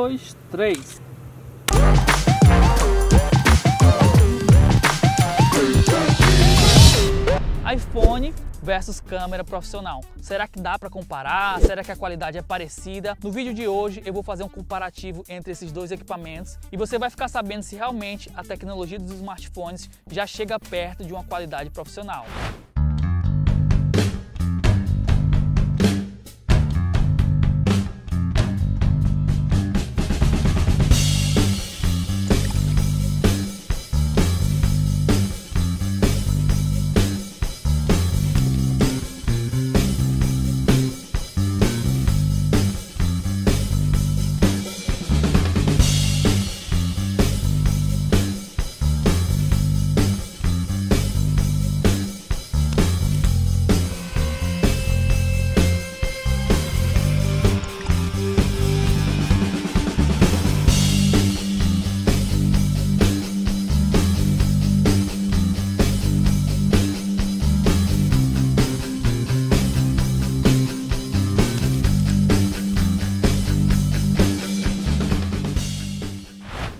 dois, três. iPhone versus câmera profissional. Será que dá para comparar? Será que a qualidade é parecida? No vídeo de hoje eu vou fazer um comparativo entre esses dois equipamentos e você vai ficar sabendo se realmente a tecnologia dos smartphones já chega perto de uma qualidade profissional.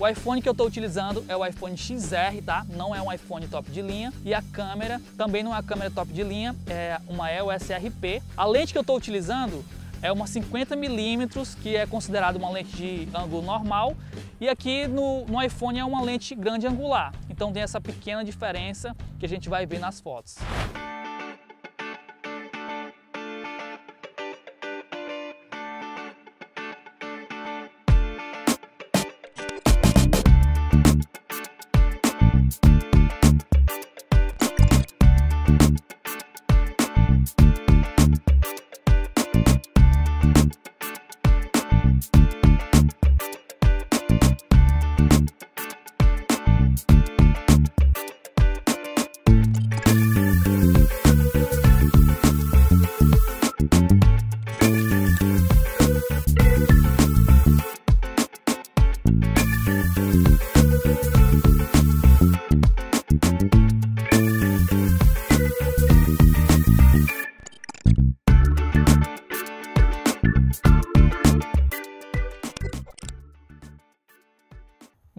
O iPhone que eu estou utilizando é o iPhone XR, tá? Não é um iPhone top de linha. E a câmera também não é a câmera top de linha, é uma EOS RP. A lente que eu estou utilizando é uma 50mm, que é considerada uma lente de ângulo normal. E aqui no, no iPhone é uma lente grande angular. Então tem essa pequena diferença que a gente vai ver nas fotos.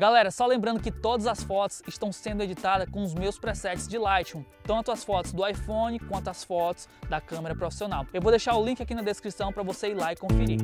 Galera, só lembrando que todas as fotos estão sendo editadas com os meus presets de Lightroom, tanto as fotos do iPhone quanto as fotos da câmera profissional. Eu vou deixar o link aqui na descrição para você ir lá e conferir.